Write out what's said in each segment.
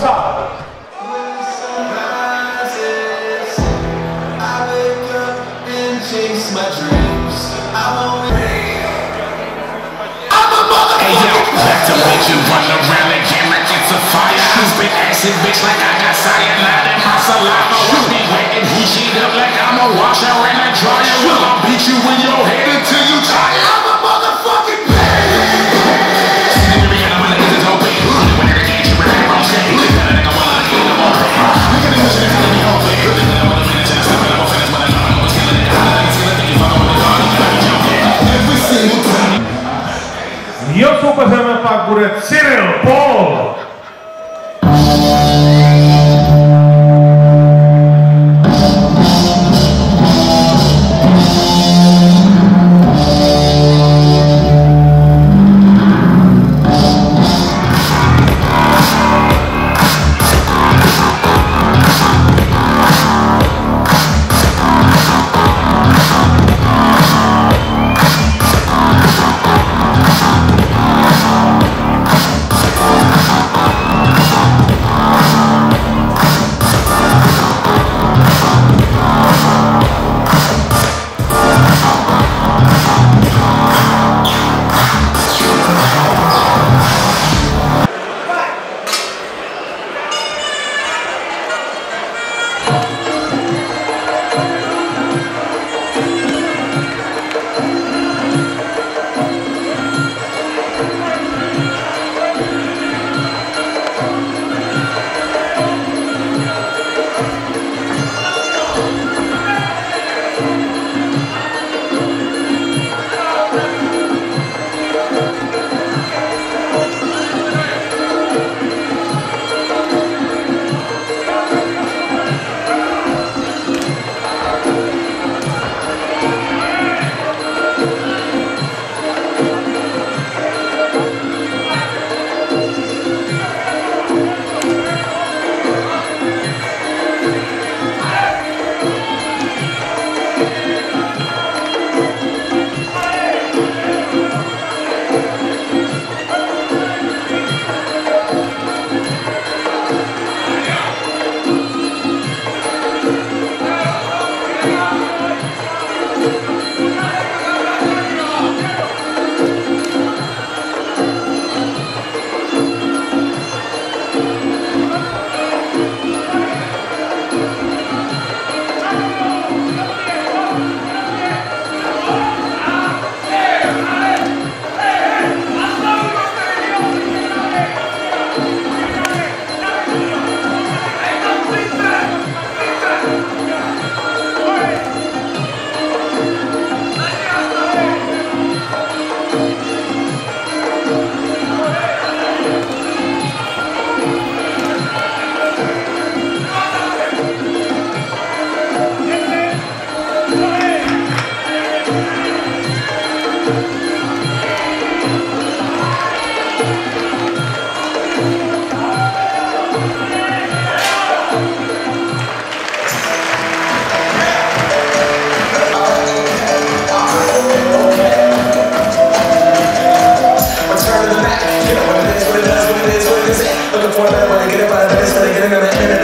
top. Hey yo, around again like it's a fire. Acid, bitch, like I got cyanide in my saliva. Watch me wet and heat shit up like I'm a washer and a dryer. Will I beat you in your head Tupac Amapac Buret Cyril Paul. looking for that when get it by the best that I get it, I'm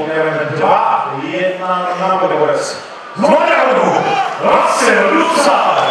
ponevanje dva, jedna na naborac. Moja ruka, Rusa!